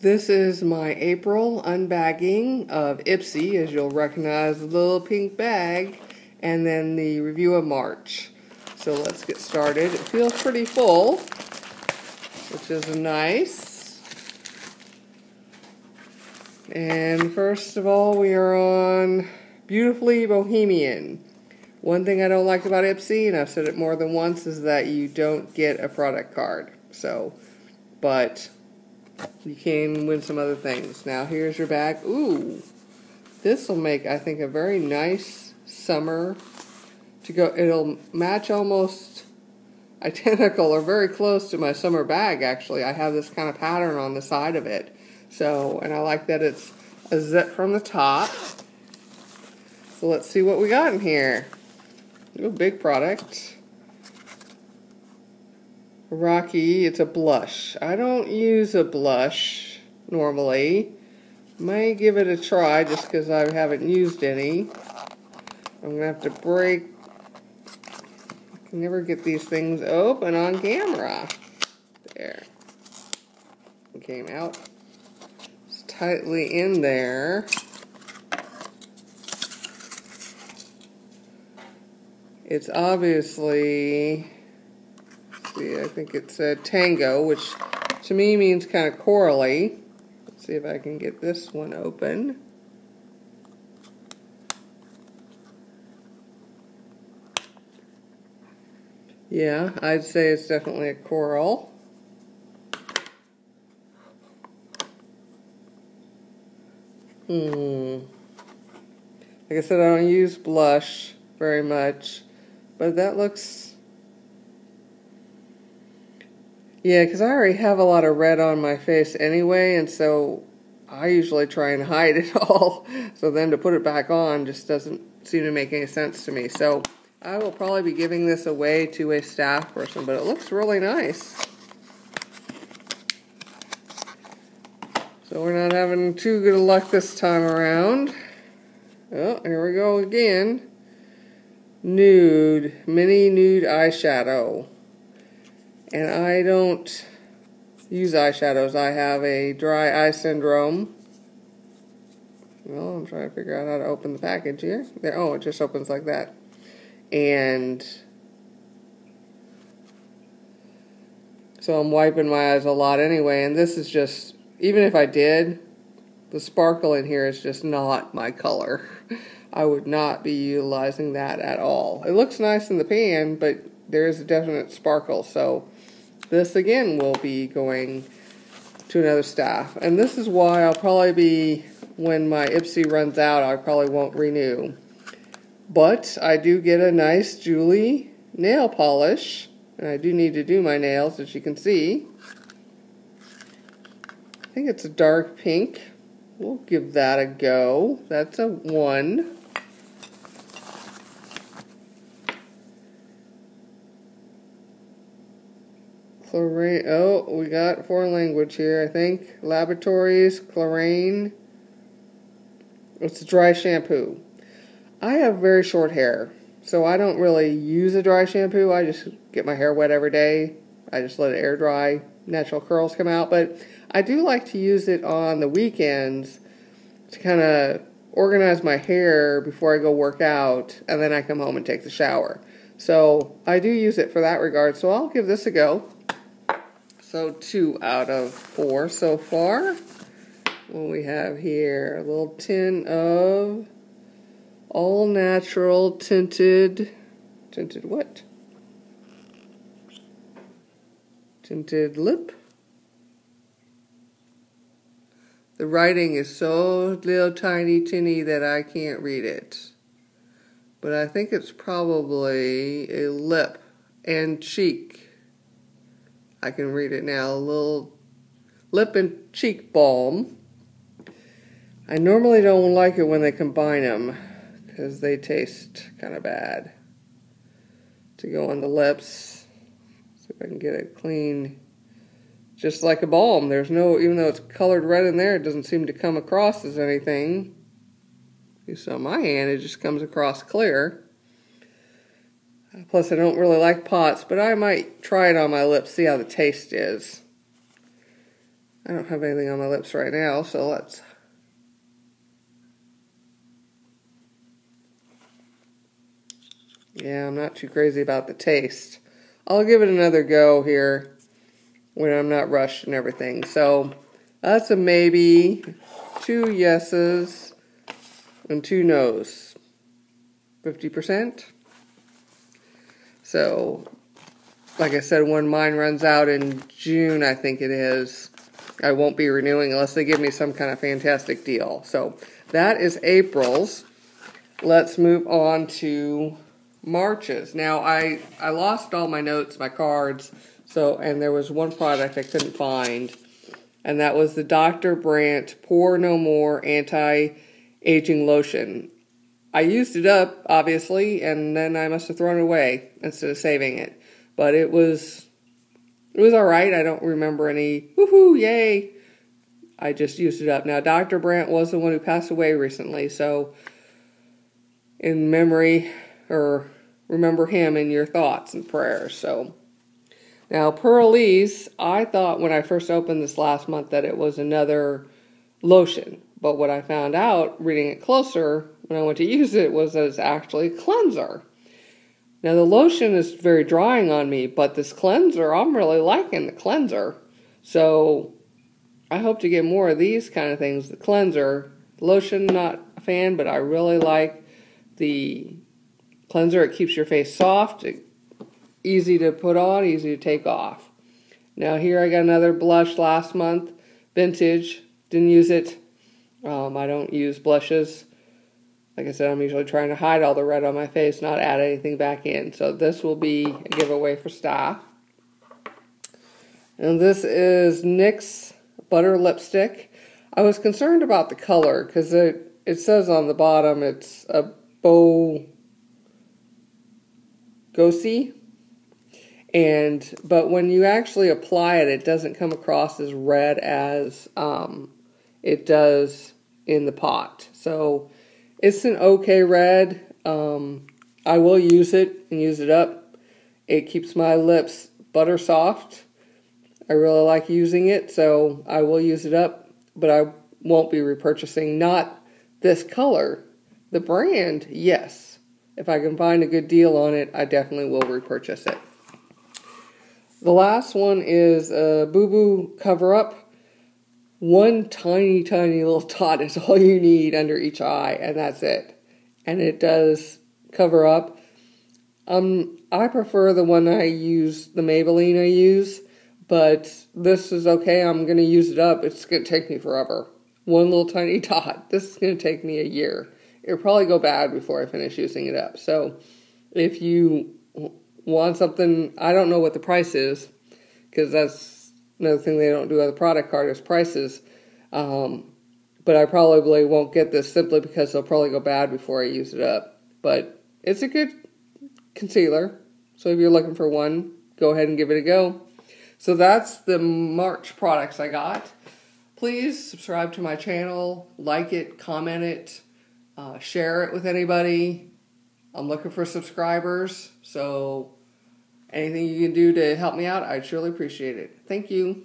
This is my April unbagging of Ipsy, as you'll recognize the little pink bag, and then the review of March. So let's get started. It feels pretty full, which is nice. And first of all, we are on Beautifully Bohemian. One thing I don't like about Ipsy, and I've said it more than once, is that you don't get a product card. So, but you can win some other things. Now here's your bag. Ooh, this will make, I think, a very nice summer to go. It'll match almost identical or very close to my summer bag, actually. I have this kind of pattern on the side of it. So, and I like that it's a zip from the top. So let's see what we got in here. Ooh, big product. Rocky, it's a blush. I don't use a blush normally. May give it a try just because I haven't used any. I'm going to have to break. I can never get these things open on camera. There. It came out. It's tightly in there. It's obviously see, I think it's a tango, which to me means kind of corally. Let's see if I can get this one open. Yeah, I'd say it's definitely a coral. Hmm. Like I said, I don't use blush very much, but that looks Yeah, because I already have a lot of red on my face anyway, and so I usually try and hide it all. So then to put it back on just doesn't seem to make any sense to me. So I will probably be giving this away to a staff person, but it looks really nice. So we're not having too good of luck this time around. Oh, here we go again. Nude, mini nude eyeshadow and I don't use eyeshadows. I have a dry eye syndrome. Well, I'm trying to figure out how to open the package here. There, oh, it just opens like that. And so I'm wiping my eyes a lot anyway, and this is just, even if I did, the sparkle in here is just not my color. I would not be utilizing that at all. It looks nice in the pan, but there is a definite sparkle, so this again will be going to another staff. And this is why I'll probably be, when my Ipsy runs out, I probably won't renew. But I do get a nice Julep nail polish. And I do need to do my nails, as you can see. I think it's a dark pink. We'll give that a go. That's a 1. Oh, we got foreign language here, I think. Laboratories, Klorane. It's a dry shampoo. I have very short hair, so I don't really use a dry shampoo. I just get my hair wet every day. I just let it air dry. Natural curls come out, but I do like to use it on the weekends to kind of organize my hair before I go work out, and then I come home and take the shower. So I do use it for that regard, so I'll give this a go. So two out of four so far. What we have here, a little tin of all natural tinted, tinted what? Tinted lip. The writing is so little tiny tinny that I can't read it. But I think it's probably a lip and cheek I can read it now. A little lip and cheek balm. I normally don't like it when they combine them because they taste kind of bad. To go on the lips. See if I can get it clean. Just like a balm. There's no, even though it's colored red in there, it doesn't seem to come across as anything. You saw my hand, it just comes across clear. Plus, I don't really like pots, but I might try it on my lips, see how the taste is. I don't have anything on my lips right now, so let's. Yeah, I'm not too crazy about the taste. I'll give it another go here when I'm not rushed and everything. So that's a maybe, two yeses, and two no's. 50%. So, like I said, when mine runs out in June, I think it is, I won't be renewing unless they give me some kind of fantastic deal. So, that is April's. Let's move on to March's. Now, I, I lost all my notes, my cards, so, and there was one product I couldn't find, and that was the Dr. Brandt Pore No More Anti-Aging Lotion. I used it up, obviously, and then I must have thrown it away instead of saving it. But it was, it was all right. I don't remember any woohoo, yay. I just used it up. Now, Dr. Brandt was the one who passed away recently, so in memory, or remember him in your thoughts and prayers. So, now Purlisse, I thought when I first opened this last month that it was another lotion, but what I found out reading it closer when I went to use it was that it's actually a cleanser. Now the lotion is very drying on me, but this cleanser, I'm really liking the cleanser. So I hope to get more of these kind of things. The cleanser, lotion, not a fan, but I really like the cleanser. It keeps your face soft, easy to put on, easy to take off. Now here I got another blush last month, vintage. Didn't use it. Um, I don't use blushes. Like I said, I'm usually trying to hide all the red on my face, not add anything back in. So this will be a giveaway for staff. And this is NYX Butter Lipstick. I was concerned about the color because it, it says on the bottom it's a bow ghosty. And but when you actually apply it, it doesn't come across as red as um, it does in the pot. So it's an okay red. Um, I will use it and use it up. It keeps my lips butter soft. I really like using it, so I will use it up, but I won't be repurchasing. Not this color. The brand, yes. If I can find a good deal on it, I definitely will repurchase it. The last one is a Boo Boo Cover Up one tiny, tiny little dot is all you need under each eye, and that's it. And it does cover up. Um, I prefer the one I use, the Maybelline I use, but this is okay. I'm going to use it up. It's going to take me forever. One little tiny dot. This is going to take me a year. It'll probably go bad before I finish using it up. So if you want something, I don't know what the price is because that's Another thing they don't do on the product card is prices. Um, but I probably won't get this simply because they'll probably go bad before I use it up. But it's a good concealer. So if you're looking for one, go ahead and give it a go. So that's the March products I got. Please subscribe to my channel, like it, comment it, uh, share it with anybody. I'm looking for subscribers, so Anything you can do to help me out, I'd surely appreciate it. Thank you.